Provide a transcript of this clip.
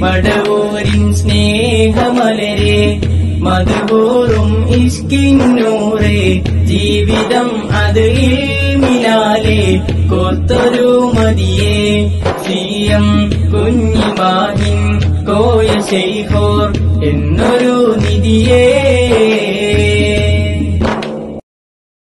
മടവൂരിൻ സ്നേഹമലരെ മധുപൂറും ഇഷ്കിന്നൂറെ ജീവിതം അത് ഇൽമിലാലെ കോർത്തൊരു മതിയെ. സിയം കുഞ്ഞിമാഹിൻ കോയ ശൈഹോർ എന്നൊരു നിധിയേ.